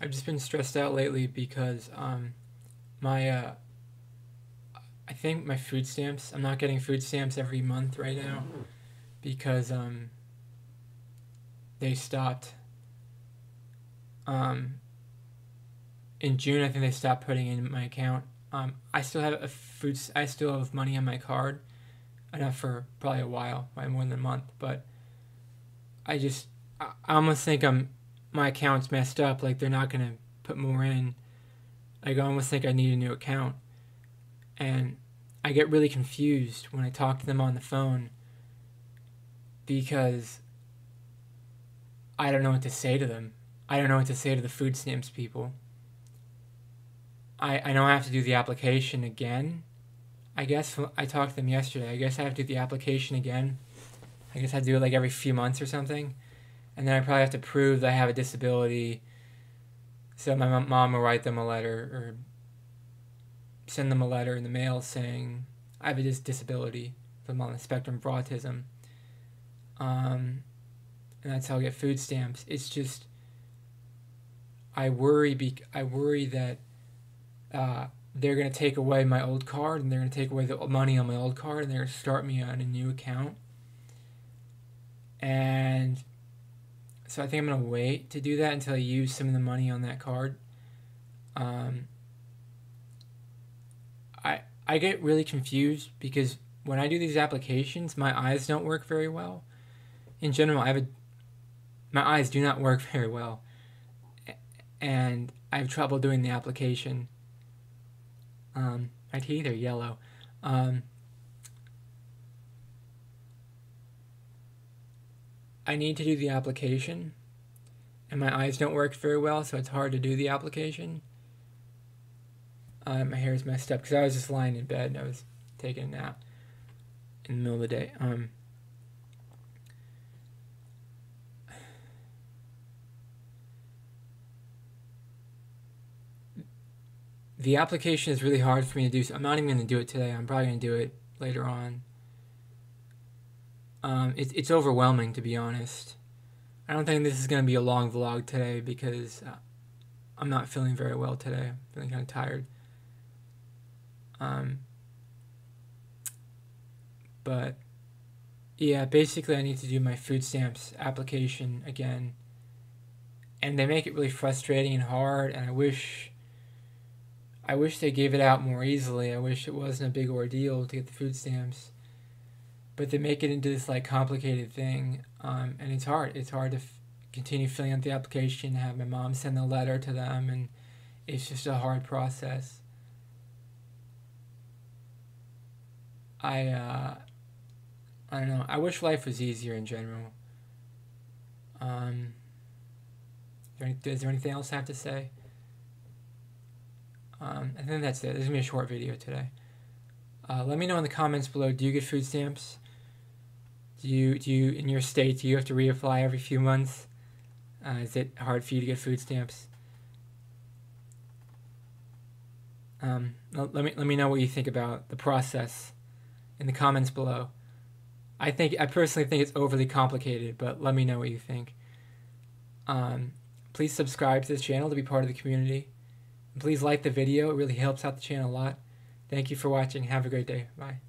I've just been stressed out lately because um, my uh, I think my food stamps. I'm not getting food stamps every month right now because um, they stopped. Um, in June, I think they stopped putting in my account. Um, I still have a food. I still have money on my card, enough for probably a while, probably more than a month. But I just, I almost think I'm my account's messed up. Like they're not gonna put more in. Like I almost think I need a new account, and I get really confused when I talk to them on the phone because I don't know what to say to them. I don't know what to say to the food stamps people. I, I know I have to do the application again. I guess I talked to them yesterday. I guess I have to do the application again. I guess I do it like every few months or something and then I probably have to prove that I have a disability. So my mom will write them a letter or send them a letter in the mail saying I have a dis- disability. I'm on the spectrum of autism. Um, and that's how I get food stamps. It's just I worry. Be- I worry that uh, they're gonna take away my old card and they're gonna take away the money on my old card and they're gonna start me on a new account. And so I think I'm gonna wait to do that until I use some of the money on that card. Um, I I get really confused because when I do these applications, my eyes don't work very well. In general, I have a my eyes do not work very well, and I have trouble doing the application. Um, my teeth are yellow. Um, I need to do the application, and my eyes don't work very well, so it's hard to do the application. Uh, my hair is messed up because I was just lying in bed and I was taking a nap in the middle of the day. Um, the application is really hard for me to do. So I'm not even going to do it today. I'm probably going to do it later on. Um, it, it's overwhelming to be honest. I don't think this is gonna be a long vlog today because uh, I'm not feeling very well today. I'm feeling kind of tired. Um, but yeah, basically I need to do my food stamps application again. And they make it really frustrating and hard and I wish I wish they gave it out more easily. I wish it wasn't a big ordeal to get the food stamps but they make it into this like complicated thing um, and it's hard. It's hard to f- continue filling out the application have my mom send the letter to them and it's just a hard process. I uh, i don't know. I wish life was easier in general. Um, is there, any, is there anything else i have to say? Um, i think that's it. This is going to be a short video today. Uh, let me know in the comments below. Do you get food stamps do you do you in your state do you have to reapply every few months? Uh, is it hard for you to get food stamps? Um, let me let me know what you think about the process in the comments below. I think I personally think it's overly complicated, but let me know what you think. Um, please subscribe to this channel to be part of the community. And please like the video; it really helps out the channel a lot. Thank you for watching. Have a great day. Bye.